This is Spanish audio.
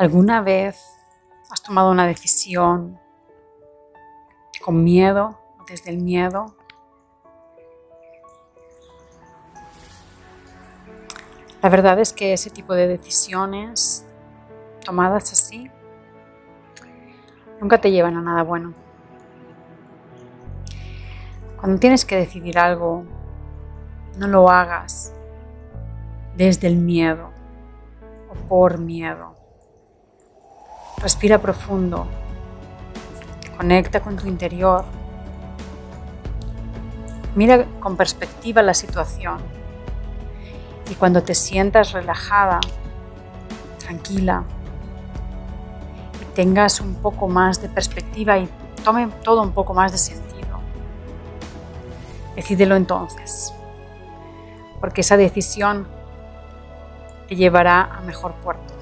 ¿Alguna vez has tomado una decisión con miedo, desde el miedo? La verdad es que ese tipo de decisiones tomadas así nunca te llevan a nada bueno. Cuando tienes que decidir algo, no lo hagas desde el miedo o por miedo. Respira profundo, conecta con tu interior, mira con perspectiva la situación. Y cuando te sientas relajada, tranquila y tengas un poco más de perspectiva y tome todo un poco más de sentido, Decídelo entonces, porque esa decisión te llevará a mejor puerto.